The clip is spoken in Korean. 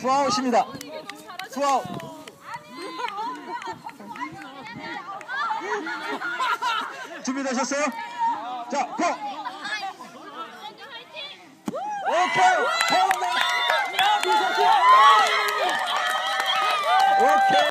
투아웃입니다. 투아웃. 준비되셨어요? 자, 고! 오케이! 홈런! 오케이!